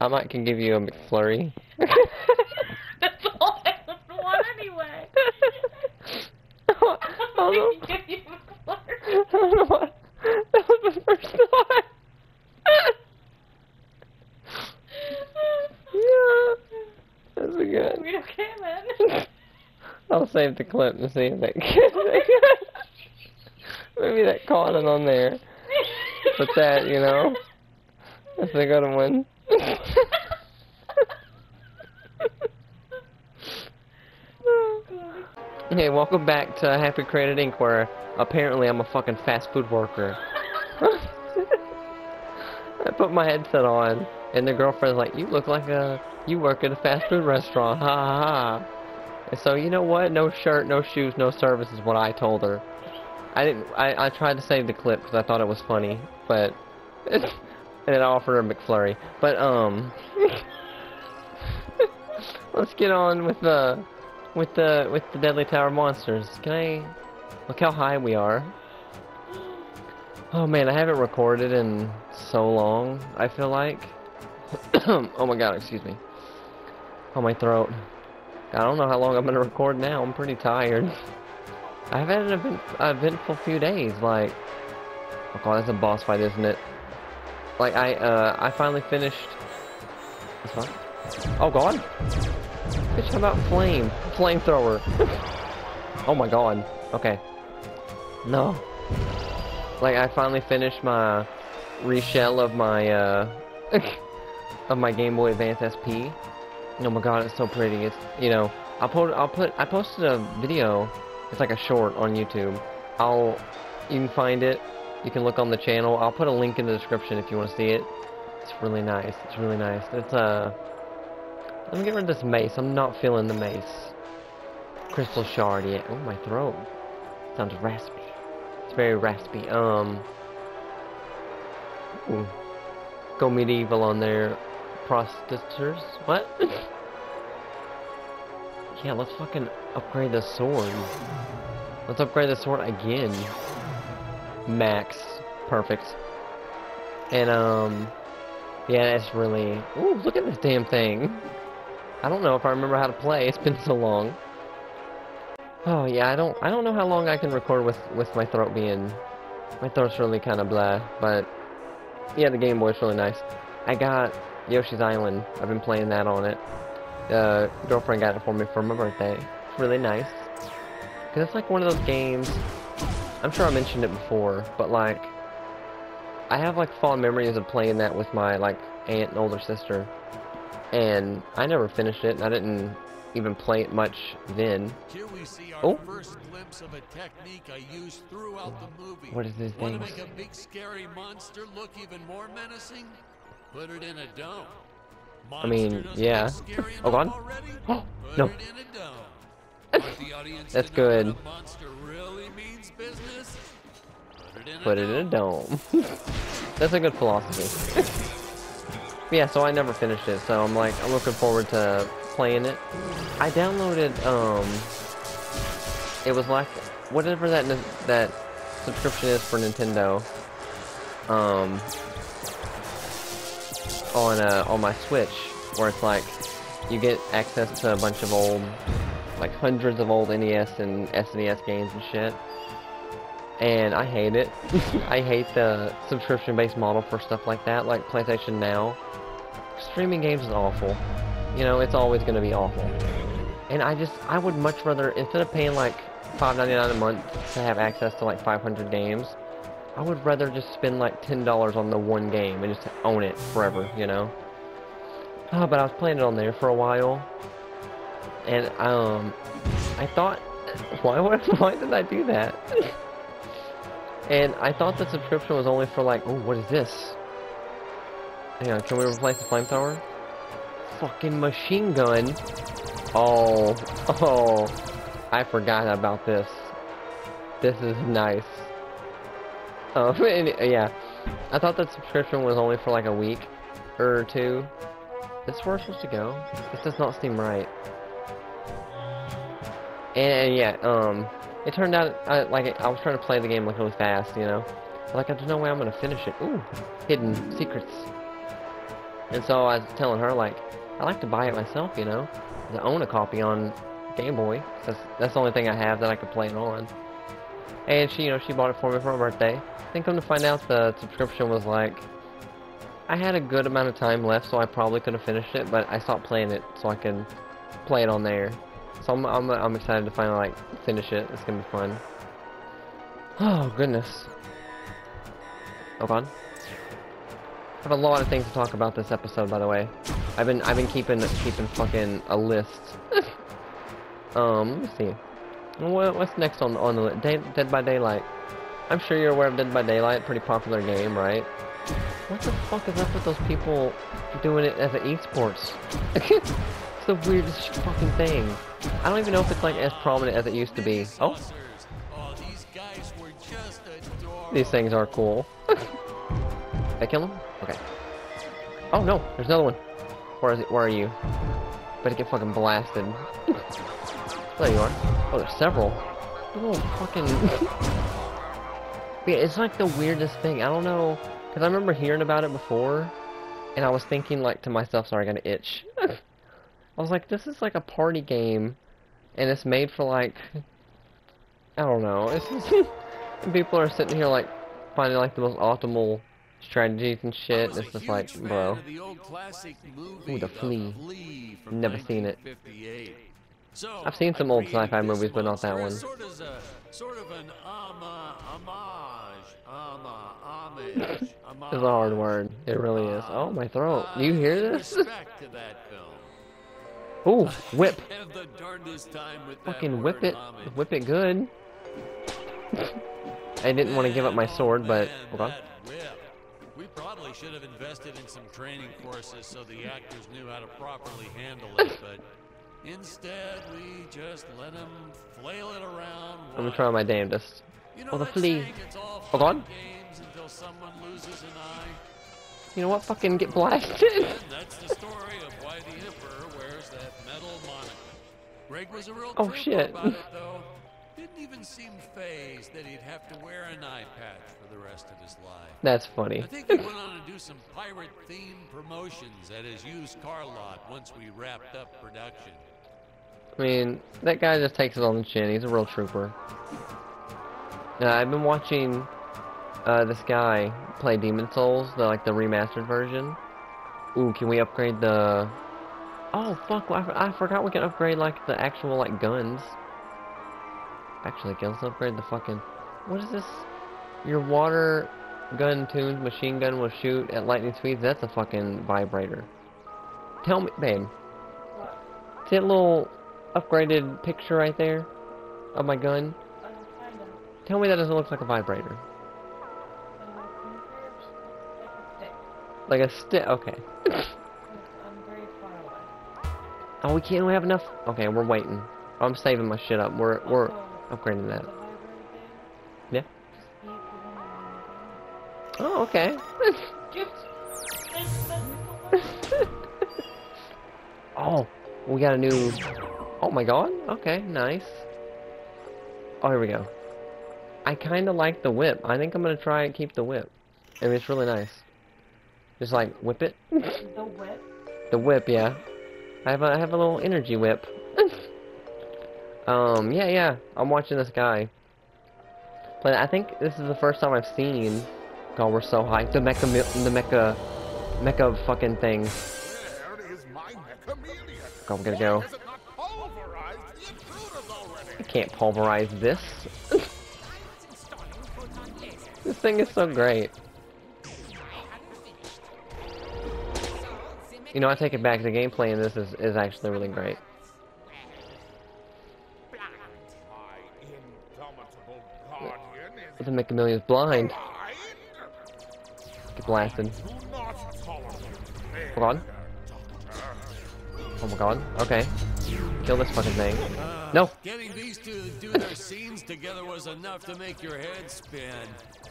I might can give you a McFlurry. That's all I would want anyway. I don't know. Give you a don't know. That was the first thought. yeah. That's a good. We okay, man. I'll save the clip and see if that Maybe that caught it on there. But that, you know, that's a good one. Hey, welcome back to Happy Created Inc. where apparently I'm a fucking fast food worker. I put my headset on and the girlfriend's like, you look like a, you work at a fast food restaurant, ha ha ha. And so, you know what? No shirt, no shoes, no service is what I told her. I didn't, I, I tried to save the clip because I thought it was funny, but, and then I offered her McFlurry. But, um, let's get on with the, with the, with the Deadly Tower monsters. Can I, look how high we are. Oh man, I haven't recorded in so long, I feel like. oh my god, excuse me. Oh, my throat. I don't know how long I'm gonna record now. I'm pretty tired. I've had an event, eventful few days. Like, oh god, that's a boss fight, isn't it? Like I, uh, I finally finished. Oh god. Bitch, how about flame? Flamethrower. oh my god. Okay. No. Like I finally finished my reshell of my uh of my Game Boy Advance SP. Oh my god, it's so pretty. It's you know, I'll put I'll put I posted a video. It's like a short on YouTube. I'll you can find it. You can look on the channel. I'll put a link in the description if you want to see it. It's really nice. It's really nice. It's uh let me get rid of this mace. I'm not feeling the mace. Crystal shard, yeah. Oh my throat. Sounds raspy. It's very raspy. Um ooh. Go medieval on their prostitutes. What? yeah, let's fucking upgrade the sword. Let's upgrade the sword again. Max. Perfect. And, um... Yeah, it's really... Ooh, look at this damn thing. I don't know if I remember how to play. It's been so long. Oh, yeah, I don't... I don't know how long I can record with, with my throat being... My throat's really kind of blah, but... Yeah, the Game Boy's really nice. I got Yoshi's Island. I've been playing that on it. Uh, girlfriend got it for me for my birthday. It's really nice. Because it's like one of those games... I'm sure I mentioned it before, but like... I have like fond memories of playing that with my like aunt and older sister. And I never finished it, and I didn't even play it much then. Here we see our Oh. first glimpse of a technique I used throughout the movie. What is this Want to thing? make a big scary monster look even more menacing? Put it in a dome. I mean, yeah. Oh, already? Oh, no. it in a dome. Want the audience That's good. monster really means business? Put it in Put a it in a dome. dome. That's a good philosophy. yeah, so I never finished it, so I'm like, I'm looking forward to playing it. I downloaded, um, it was like, whatever that, that subscription is for Nintendo, um, on, uh, on my Switch, where it's like, you get access to a bunch of old, like hundreds of old NES and SNES games and shit and I hate it. I hate the subscription-based model for stuff like that, like PlayStation Now. Streaming games is awful. You know, it's always going to be awful. And I just, I would much rather, instead of paying like $5.99 a month to have access to like 500 games, I would rather just spend like $10 on the one game and just own it forever, you know? Oh, but I was playing it on there for a while, and um, I thought, why, why did I do that? And I thought the subscription was only for like, oh, what is this? Hang on, can we replace the flamethrower? Fucking machine gun. Oh, oh, I forgot about this. This is nice. Oh, and, yeah. I thought the subscription was only for like a week or two. This is where it's supposed to go. This does not seem right. And, yeah, um, it turned out I, like I was trying to play the game like really fast, you know. Like there's no way I'm gonna finish it. Ooh, hidden secrets. And so I was telling her like, I like to buy it myself, you know? I own a copy on Game Boy. That's that's the only thing I have that I could play it on. And she, you know, she bought it for me for my birthday. Then come to find out, the subscription was like, I had a good amount of time left, so I probably could have finished it, but I stopped playing it so I could play it on there. So I'm I'm I'm excited to finally like finish it. It's gonna be fun. Oh goodness. Oh god. I have a lot of things to talk about this episode, by the way. I've been I've been keeping keeping fucking a list. um, let me see. What, what's next on on the list? Day, Dead by Daylight. I'm sure you're aware of Dead by Daylight. Pretty popular game, right? What the fuck is up with those people doing it as an esports? the weirdest fucking thing. I don't even know if it's like as prominent as it used to be. Oh, these things are cool. I kill him? Okay. Oh no, there's another one. Where is it? Where are you? Better get fucking blasted. there you are. Oh, there's several. Oh, fucking. yeah, it's like the weirdest thing. I don't know, because I remember hearing about it before, and I was thinking like to myself, sorry, I got an itch. I was like, this is like a party game, and it's made for like, I don't know. It's and people are sitting here like finding like the most optimal strategies and shit. It's just like, bro. the old classic movie Ooh, The Flea. Flea Never seen it. So, I've seen some old sci-fi movies, but not that one. Sort of, a, sort of an ama, homage, ama, homage, It's a hard word. It really is. Oh, my throat. Do you hear this? Ooh, whip. Have the darndest time with Fucking whip it. homage. Whip it good. I didn't want to give up my sword, but hold on. We probably should have invested in some training courses so the actors knew how to properly handle it, but instead we just let them flail it around. I'm gonna try my damnedest. You know Oh, the flea. saying, it's all Hold on. You know what? Fucking get blasted. And that's the story of why the Emperor wears that metal monocle. Greg was a real Oh, shit. about it, though. Didn't even seem phased that he'd have to wear an eye patch for the rest of his life. That's funny. I think he went on to do some pirate-themed promotions at his used car lot once we wrapped up production. I mean, that guy just takes it on the chin. He's a real trooper. Uh, I've been watching uh, this guy play Demon's Souls, the like the remastered version. Ooh, can we upgrade the? Oh fuck! I, I forgot we can upgrade like the actual like guns. Actually, okay, let's upgrade the fucking. What is this? Your water gun tuned machine gun will shoot at lightning speeds. That's a fucking vibrator. Tell me, babe. See that little upgraded picture right there of my gun? Tell me that doesn't look like a vibrator. Like a stick. Like a stick. Okay. I'm very far away. Oh, we can't. We have enough. Okay, we're waiting. Oh, I'm saving my shit up. We're we're upgrading that. Yeah. just eat the one on the Oh, okay. Just, that's, that's the one. oh, we got a new. Oh my god. Okay, nice. Oh, here we go. I kind of like the whip. I think I'm gonna try and keep the whip. I mean, it's really nice. Just like whip it. The whip. The whip, yeah. I have a, I have a little energy whip. um, yeah, yeah. I'm watching this guy. But I think this is the first time I've seen. God, we're so high. The mecha, the mecha, mecha fucking thing. Where is my mechameleon? God, we gotta go. Why has it not pulverized the? I can't pulverize this. this thing is so great. You know, I take it back. The gameplay in this is, is actually really great. My indomitable guardian is The Mechameleon is blind. Get blasted. Do not tolerate Hold on. Oh my god. Okay. Kill this fucking thing. No. Getting these two to do their scenes together was enough to make your head spin.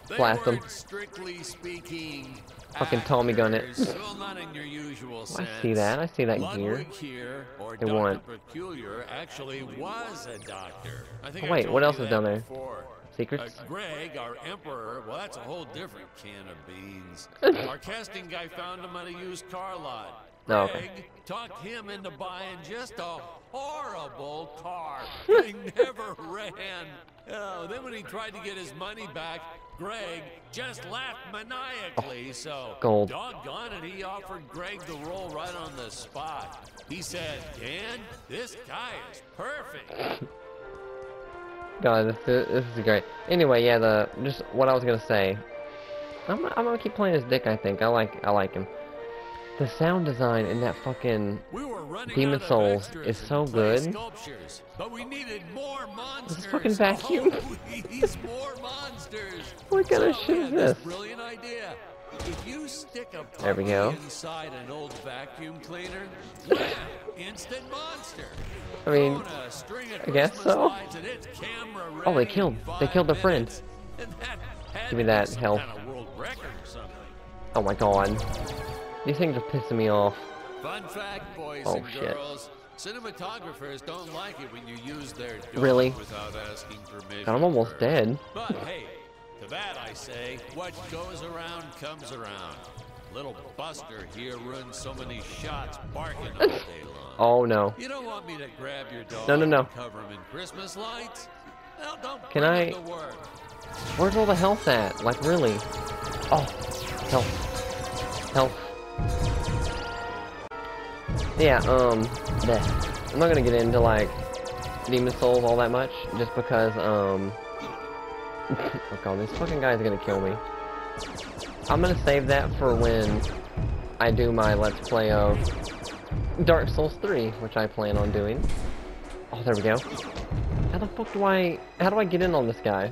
They Blast 'em. weren't strictly speaking. Fucking Tommy gun it. actors, not in your usual I see that. I see that gear. Ludwig They want- Peculiar, actually was a doctor. I think Oh, wait, what else is down there? before. Secrets? Uh, Greg, our emperor, well, that's a whole different can of beans. our casting guy found him at a used car lot. Oh, okay. talked him into buying just a horrible car. He never ran. Oh, then when he tried to get his money back, Greg just laughed maniacally. Oh, so, Gold. doggone it, he offered Greg the role right on the spot. He said, Dan, this guy is perfect. God, this is, this is great. Anyway, yeah, the just what I was gonna say. I'm, I'm gonna keep playing his dick. I think I like I like him. The sound design in that fucking We Demon's Souls is so good. But we needed more monsters. fucking vacuum. Oh, Please, more monsters. What kind of shit is this this? Brilliant idea. If you stick a There we go. inside an old vacuum cleaner, wham, instant monster. I mean, Throw in a string of I guess so. lights and it's camera Oh, they killed- they killed their friend. minutes. And that had Give me that health. Kind of world record or something. oh my god, these things are pissing me off. Fun fact, boys Oh, and shit. girls. Cinematographers don't like it when you use their Really? without asking permission. God, I'm almost dead. But hey, to that I say, what goes around comes around. Little Buster here runs so many shots barking all day long. Oh no. You don't want me to grab your dog No, no, no. and cover him in Christmas lights? Well, don't Can I-. Where's all the health at? Like really? Oh, health, health. Yeah. Um. bleh. I'm not gonna get into like Demon's Souls all that much, just because um. oh god, this fucking guy's gonna kill me. I'm gonna save that for when I do my Let's Play of Dark Souls 3, which I plan on doing. Oh, there we go. How the fuck do I... How do I get in on this guy?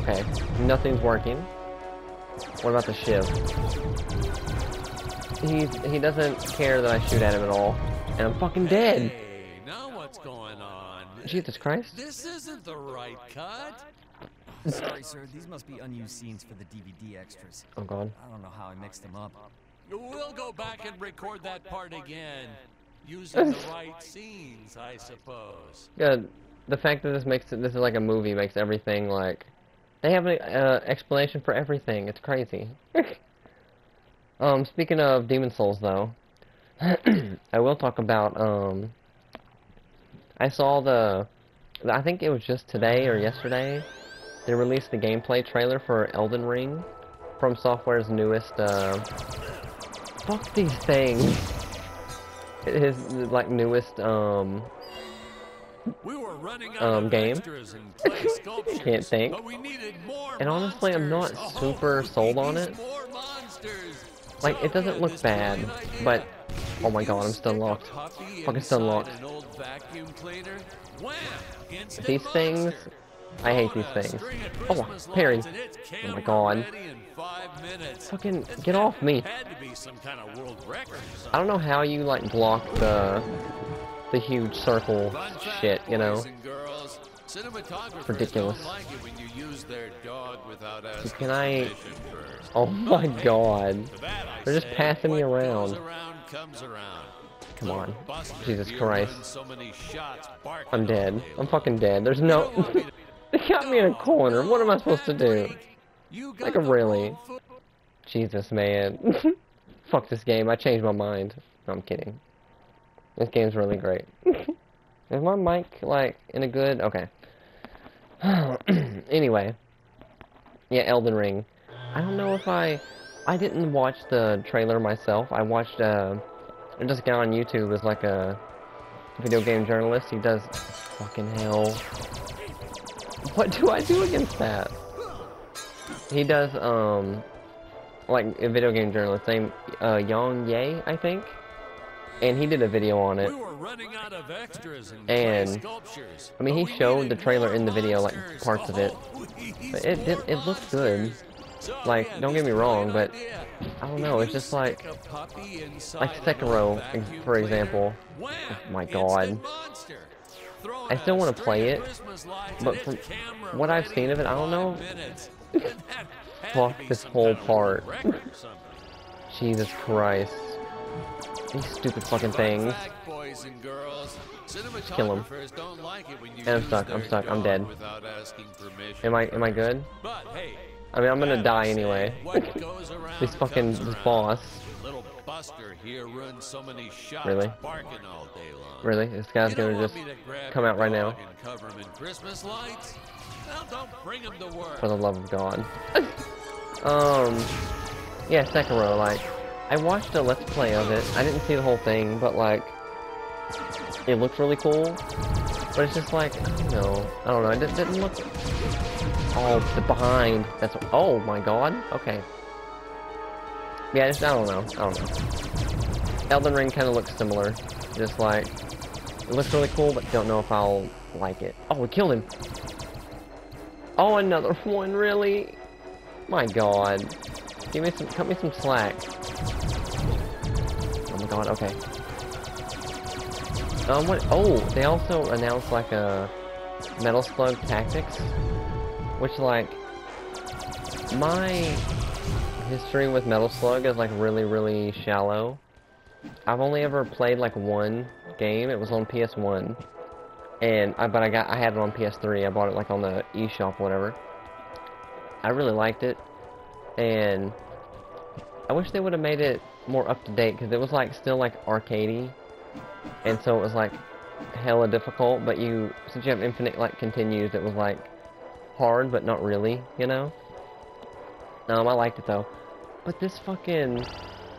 Okay, nothing's working. What about the shiv? He's, he doesn't care that I shoot at him at all. And I'm fucking dead! Hey, now what's going on? Jesus Christ. This isn't the right cut. Sorry, sir. These must be unused scenes for the DVD extras. Oh god. I don't know how I mixed them up. We'll go back and record that part again. Using the right scenes, I suppose. Good. The fact that this makes it, this is like a movie makes everything like... They have an uh, explanation for everything. It's crazy. um, speaking of Demon's Souls though, I will talk about, um... I saw the... I think it was just today or yesterday. They released the gameplay trailer for Elden Ring FromSoftware's newest, uh... Fuck these things! His, like, newest, um... We were running out Um, game? Can't think. But we needed more And honestly, I'm not super Oh, sold on it. Like, it doesn't look bad, but- oh my god, I'm still locked. Fucking still locked. An old vacuum cleaner, wham, instant These things. I hate these things. Oh, Perry. parry. lights and it's Oh my god. five minutes. Fucking get off me. Had to be some kind of world record or something. I don't know how you, like, block the... the huge circle fact, shit, you know? girls, Ridiculous. like you without can I- Oh my god. They're just passing me around. around around. Come on. Jesus Christ. so shots I'm dead. I'm fucking dead. There's no... they got me in a corner. What am I supposed to do? Like, the really? Jesus, man. Fuck this game. I changed my mind. No, I'm kidding. This game's really great. Is my mic, like, in a good... Okay. anyway. Yeah, Elden Ring. I don't know if I... I didn't watch the trailer myself. I watched, uh... This guy on YouTube is like a video game journalist. He does... Fucking hell. What do I do against that? He does, um... Like, a video game journalist named, uh, Yong Yea, I think? And he did a video on it. We were running out of extras and, I mean, he showed the trailer in the video, like, parts of it. Oh, But it did, it looked good. Like, don't get me wrong, but. I don't know, it's just like, stick a puppy inside like Sekiro, old ex- vacuum for example. Oh my God. I still wanna play it, but from what I've seen of it, I don't know. five minutes. And that had to Fuck this whole kind of world part. record or something. Jesus Christ. These stupid fucking things. kill him. And I'm stuck, I'm stuck, I'm dead. Am I am I good? I mean I'm gonna die anyway. this fucking this boss. Really? Really? This guy's gonna just come out right now. for the love of God. um, yeah, Sekiro. Like, I watched a let's play of it. I didn't see the whole thing, but like, it looked really cool. But it's just like, I don't know. I don't know. It didn't, didn't look. Oh, the behind. That's. Oh my God. Okay. Yeah, I just, I don't know. I don't know. Elden Ring kind of looks similar. Just like, it looks really cool, but don't know if I'll like it. Oh, we killed him. Oh, another one, really? My god. Give me some, cut me some slack. God, okay. Um, what, oh, they also announced like a Metal Slug Tactics, which like, my history with Metal Slug is like really, really shallow. I've only ever played like one game, it was on PS1. And I, but I got I had it on PS3. I bought it like on the eShop, whatever. I really liked it, and I wish they would have made it more up to date because it was like still like arcadey, and so it was like hella difficult. But you since you have infinite like continues, it was like hard but not really, you know. Um, I liked it though, but this fucking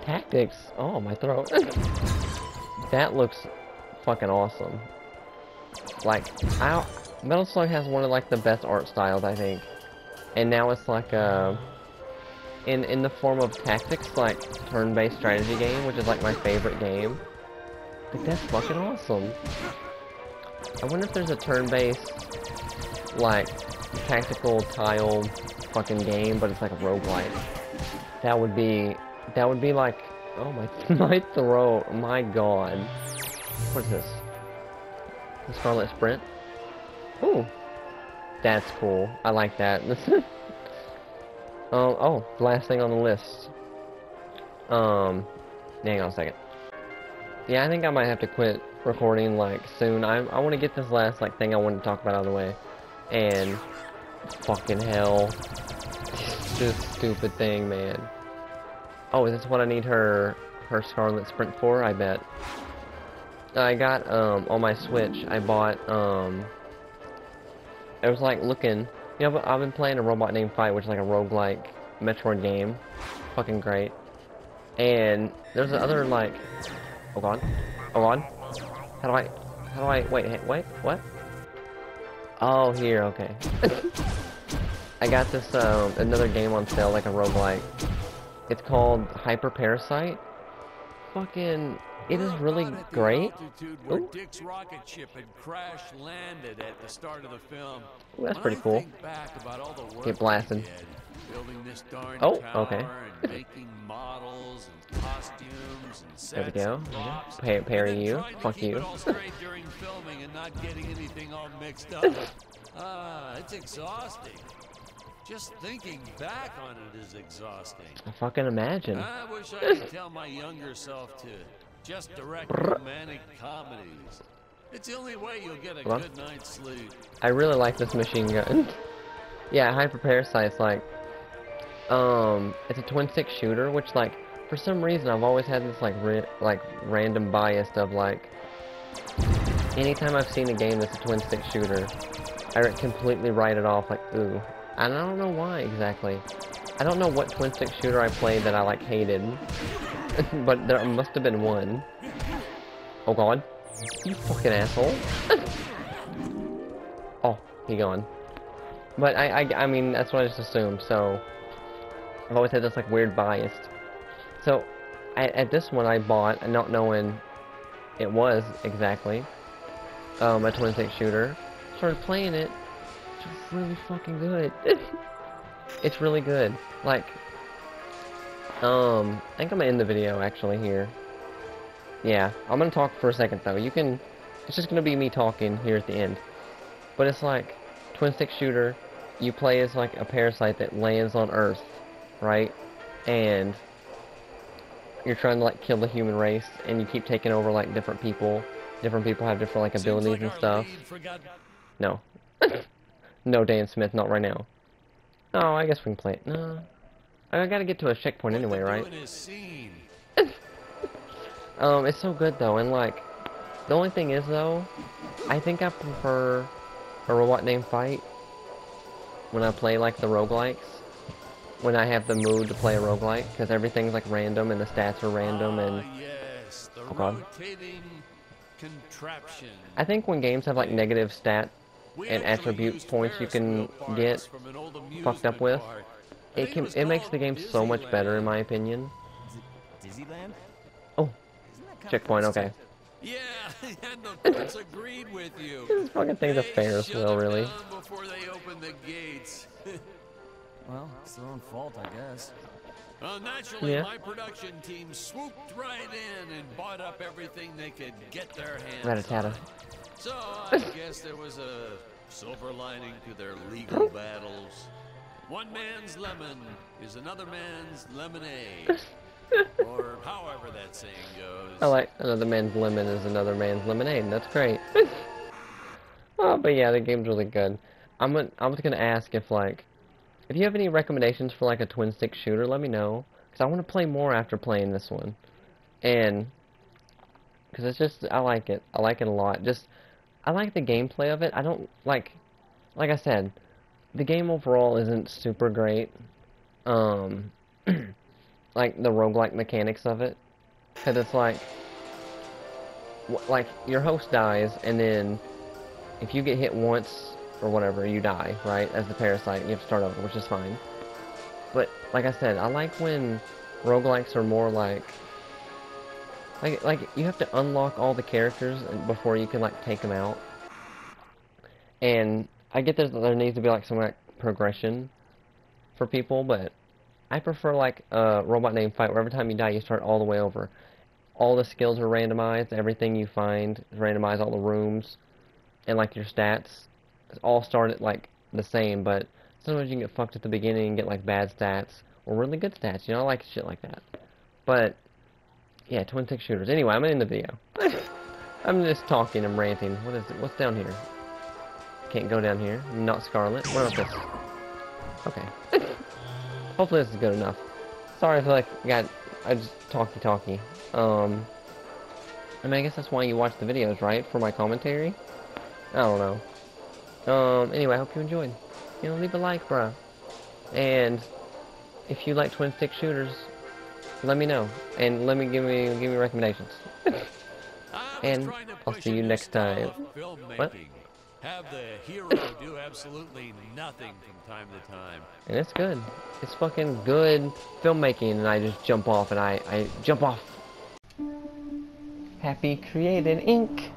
tactics. Oh my throat. that looks fucking awesome. Like, I, Metal Slug has one of like the best art styles, I think. And now it's like uh, in in the form of tactics, like turn-based strategy game, which is like my favorite game. Like that's fucking awesome. I wonder if there's a turn-based, like tactical tile fucking game, but it's like a roguelike. That would be that would be like oh my my throat, my god. What is this? The Scarlet Sprint. Ooh. That's cool. I like that. um, oh, last thing on the list. Um, hang on a second. Yeah, I think I might have to quit recording, like, soon. I, I want to get this last, like, thing I want to talk about out of the way. And, fucking hell. this stupid thing, man. Oh, is this what I need her, her Scarlet Sprint for? I bet. I got um on my Switch. I bought um. It was like looking. You know, I've been playing a Robot Named Fight, which is like a roguelike Metroid game. Fucking great. And there's other like. Hold on. Hold on. How do I? How do I? Wait. hey, Wait. What? Oh, here. Okay. I got this um another game on sale, like a roguelike. It's called Hyper Parasite. Fucking it is really About at the great. where Ooh. Dick's rocket ship had crash landed at the start of the film. Ooh, that's pretty cool. about all the work Get blasted. building this darn Oh, okay. and making models and costumes and sets There we go. and There we go. props, Pa- parry you. Fuck you. It all straight during filming and not getting anything all mixed up. Ah, it's exhausting. Just thinking back on it is exhausting. I fucking imagine. I wish I could tell my younger self to just direct romantic comedies. It's the only way you'll get a good night's sleep. I really like this machine gun. yeah, Hyper Parasite's like, um, it's a twin stick shooter, which like, for some reason I've always had this like, ra like random bias of like, anytime I've seen a game that's a twin stick shooter, I completely write it off like, ooh. And I don't know why exactly. I don't know what twin stick shooter I played that I like hated, but there must have been one. Oh god. You fucking asshole. oh, he gone. But I, I, I mean, that's what I just assumed, so... I've always had this, like, weird bias. So, at, at this one I bought, not knowing it was exactly um, a twin stick shooter, started playing it. It's really fucking good. it's really good. Like, um, I think I'm gonna end the video actually here. Yeah, I'm gonna talk for a second though. You can, it's just gonna be me talking here at the end. But it's like twin stick shooter. You play as like a parasite that lands on Earth, right? And you're trying to like kill the human race, and you keep taking over like different people, different people have different like abilities like and stuff. No. no, Dan Smith, not right now. Oh, I guess we can play it. No. I gotta get to a checkpoint anyway, right? in his scene. Um, it's so good though, and like, the only thing is though, I think I prefer a robot named Fight when I play like the roguelikes. When I have the mood to play a roguelike, because everything's like random and the stats are random and Ah, yes, the Oh, God. contraption. I think when games have like negative stat and attribute points you can Ferris wheel parts get from an old fucked up with, park. I it can it makes the called game so much better in my opinion. Is Disneyland? Oh, Isn't that kinda checkpoint, okay. Yeah, and the courts agreed with you. This fucking thing's a Ferris wheel, really. Before they opened the gates. Well, it's their own fault, I guess. Well, naturally, Yeah. my production team swooped right in and bought up everything they could get their hands Rat-a-tat-a. on. So I guess there was a silver lining to their legal battles. One man's lemon is another man's lemonade. or however that saying goes. I like another man's lemon is another man's lemonade. and That's great. oh, but yeah, the game's really good. I'm gonna, I was gonna ask if like, if you have any recommendations for like a twin stick shooter, let me know, cause I want to play more after playing this one, and cause it's just I like it. I like it a lot. Just I like the gameplay of it. I don't like, like I said, the game overall isn't super great. Um, like the roguelike mechanics of it. Because it's like, like your host dies, and then if you get hit once or whatever, you die, right? As the parasite, you have to start over, which is fine. But like I said, I like when roguelikes are more like, like, like you have to unlock all the characters before you can like take them out. And I get that there needs to be like some like progression for people, but I prefer like a robot name Fight, where every time you die, you start all the way over. All the skills are randomized. Everything you find is randomized. All the rooms and like your stats all start at like the same, but sometimes you can get fucked at the beginning and get like bad stats or really good stats. You know, I like shit like that. But yeah, twin stick shooters. Anyway, I'm in the video. I'm just talking. I'm ranting. What is it? What's down here? Can't go down here. Not Scarlet. What about this? Okay. Hopefully this is good enough. Sorry if I like got I just talky talky. Um I mean I guess that's why you watch the videos, right? For my commentary? I don't know. Um anyway, I hope you enjoyed. You know, leave a like, bruh. And if you like twin stick shooters, let me know. And let me give me give me recommendations. And I'll see you next time. What? Have the hero do absolutely nothing from time to time. and it's good. It's fucking good filmmaking and I just jump off and I, I jump off. Happy created Inc.